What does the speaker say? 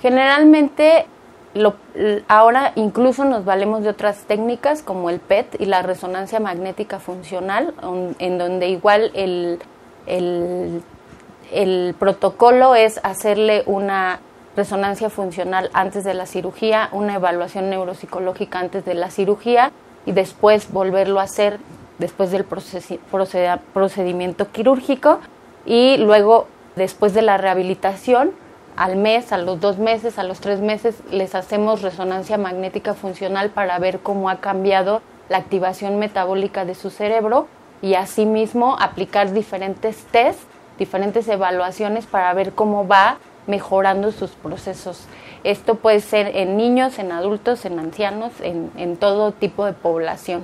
Generalmente ahora incluso nos valemos de otras técnicas como el PET y la resonancia magnética funcional, en donde igual el protocolo es hacerle una resonancia funcional antes de la cirugía, una evaluación neuropsicológica antes de la cirugía y después volverlo a hacer después del procedimiento quirúrgico y luego después de la rehabilitación al mes, a los dos meses, a los tres meses les hacemos resonancia magnética funcional para ver cómo ha cambiado la activación metabólica de su cerebro y asimismo aplicar diferentes tests, diferentes evaluaciones para ver cómo va mejorando sus procesos. Esto puede ser en niños, en adultos, en ancianos, en, todo tipo de población.